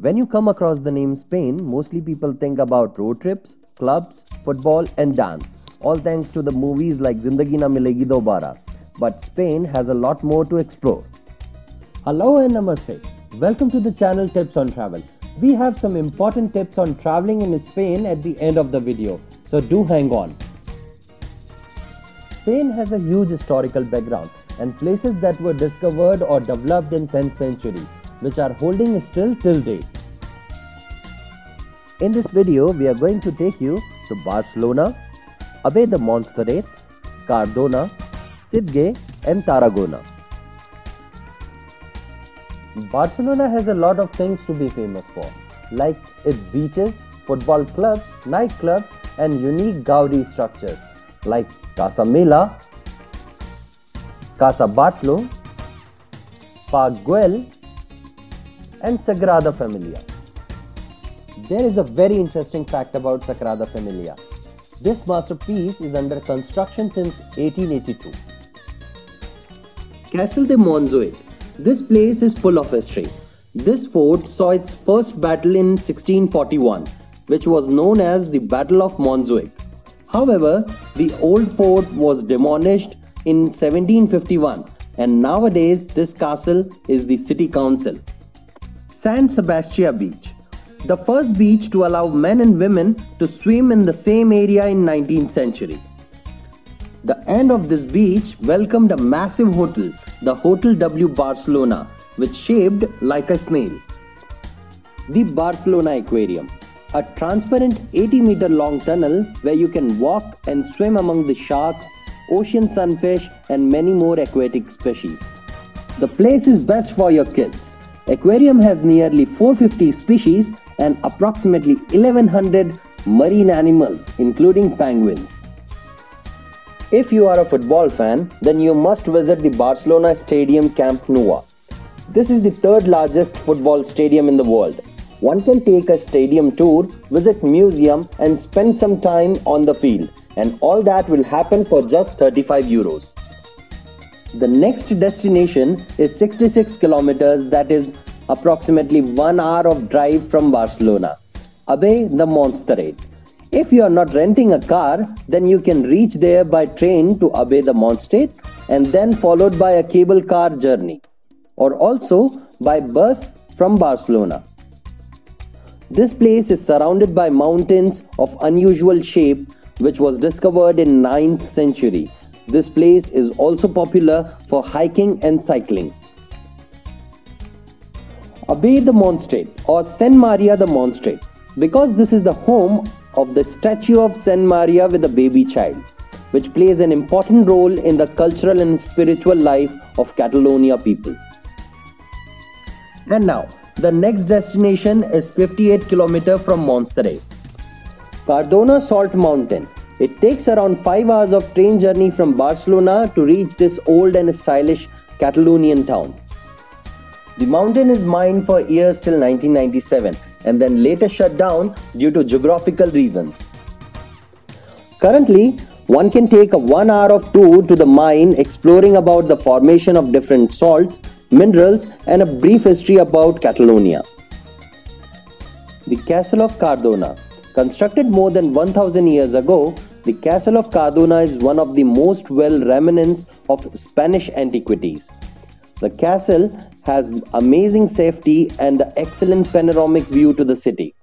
When you come across the name Spain, mostly people think about road trips, clubs, football, and dance, all thanks to the movies like Zindagi Na Milegi Dobara. But Spain has a lot more to explore. Hello and namaste. Welcome to the channel Tips on Travel. We have some important tips on traveling in Spain at the end of the video, so do hang on. Spain has a huge historical background and places that were discovered or developed in 10th century which are holding still till date. In this video, we are going to take you to Barcelona, Abbey de Montserrat, Cardona, Sitges and Tarragona. Barcelona has a lot of things to be famous for, like its beaches, football clubs, nightclubs and unique Gaudi structures like Casa Milà, Casa Batlló, Park Güell and Sagrada Familia. There is a very interesting fact about Sagrada Familia. This masterpiece is under construction since 1882. Castle de Montjuïc. This place is full of history. This fort saw its first battle in 1641, which was known as the Battle of Montjuïc. However, the old fort was demolished in 1751 and nowadays this castle is the city council. San Sebastian Beach. The first beach to allow men and women to swim in the same area in 19th century. The end of this beach welcomed a massive hotel, the Hotel W Barcelona, which shaped like a snail. The Barcelona Aquarium, a transparent 80 meter long tunnel where you can walk and swim among the sharks, ocean sunfish, and many more aquatic species. The place is best for your kids. Aquarium has nearly 450 species and approximately 1100 marine animals including penguins. If you are a football fan, then you must visit the Barcelona Stadium Camp Nou. This is the third largest football stadium in the world. One can take a stadium tour, visit museum and spend some time on the field and all that will happen for just 35 euros. The next destination is 66 kilometers, that is approximately 1 hour of drive from Barcelona, Abbey de Montserrat. If you are not renting a car, then you can reach there by train to Abbey de Montserrat and then followed by a cable car journey or also by bus from Barcelona. This place is surrounded by mountains of unusual shape which was discovered in 9th century this place is also popular for hiking and cycling. Abbey de Montserrat or Saint Maria the Montserrat because this is the home of the statue of Saint Maria with a baby child which plays an important role in the cultural and spiritual life of Catalonia people. And now, the next destination is 58 km from Montserrat. Cardona Salt Mountain it takes around 5 hours of train journey from Barcelona to reach this old and stylish Catalonian town. The mountain is mined for years till 1997 and then later shut down due to geographical reasons. Currently, one can take a one hour of tour to the mine exploring about the formation of different salts, minerals and a brief history about Catalonia. The Castle of Cardona Constructed more than 1000 years ago, the castle of Cardona is one of the most well remnants of Spanish antiquities. The castle has amazing safety and the excellent panoramic view to the city.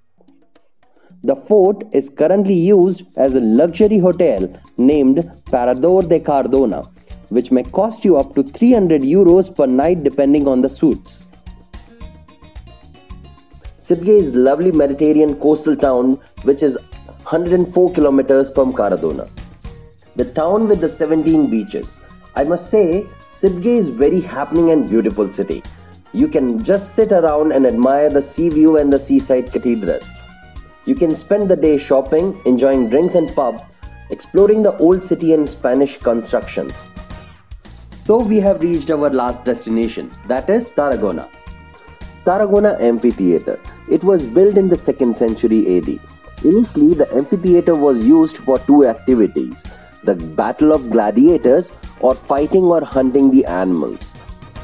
The fort is currently used as a luxury hotel named Parador de Cardona, which may cost you up to 300 euros per night depending on the suites. Sitges is a lovely Mediterranean coastal town which is 104 kilometers from Cardona. The town with the 17 beaches. I must say, Sitges is very happening and beautiful city. You can just sit around and admire the sea view and the seaside cathedral. You can spend the day shopping, enjoying drinks and pub, exploring the old city and Spanish constructions. So we have reached our last destination, that is Tarragona. Tarragona Amphitheatre. It was built in the 2nd century AD. Initially, the amphitheater was used for two activities the battle of gladiators or fighting or hunting the animals.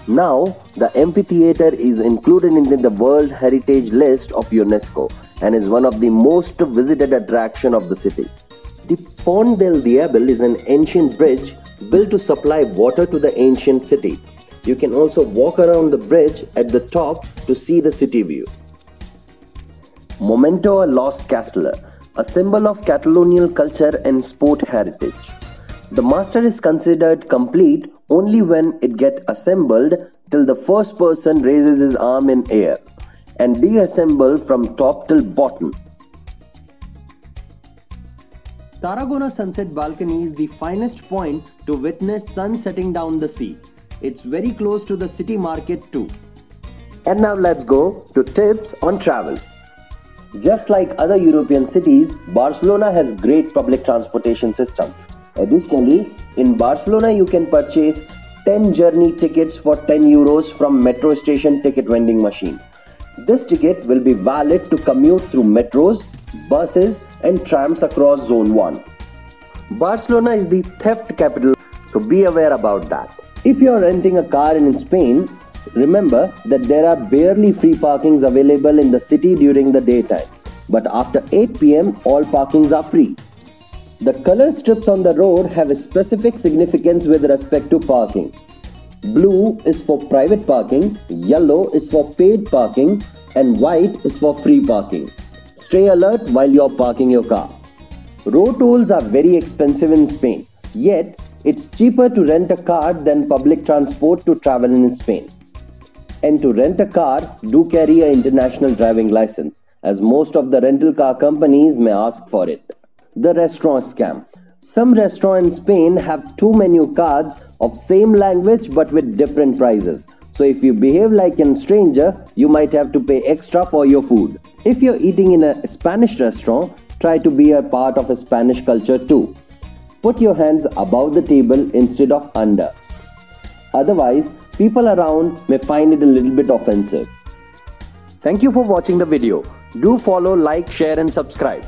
Now, the amphitheater is included in the World Heritage List of UNESCO and is one of the most visited attraction of the city. The Pont del Diable is an ancient bridge built to supply water to the ancient city. You can also walk around the bridge at the top to see the city view. Memento Los Castell, a symbol of Catalonian culture and sport heritage. The master is considered complete only when it gets assembled till the first person raises his arm in air and deassemble from top till bottom. Tarragona Sunset Balcony is the finest point to witness sun setting down the sea. It's very close to the city market too. And now let's go to tips on travel. Just like other European cities, Barcelona has great public transportation system. Additionally, in Barcelona you can purchase 10 journey tickets for 10 euros from metro station ticket vending machine. This ticket will be valid to commute through metros, buses and trams across zone 1. Barcelona is the theft capital, so be aware about that. If you are renting a car in Spain, remember that there are barely free parkings available in the city during the daytime, but after 8 pm all parkings are free. The color strips on the road have a specific significance with respect to parking. Blue is for private parking, yellow is for paid parking, and white is for free parking. Stay alert while you're parking your car. Road tolls are very expensive in Spain, yet it's cheaper to rent a car than public transport to travel in Spain. And to rent a car, do carry an international driving license, as most of the rental car companies may ask for it. The restaurant scam. Some restaurants in Spain have two menu cards of same language but with different prices. So if you behave like a stranger, you might have to pay extra for your food. If you're eating in a Spanish restaurant, try to be a part of a Spanish culture too. Put your hands above the table instead of under. Otherwise, people around may find it a little bit offensive. Thank you for watching the video. Do follow, like, share and subscribe.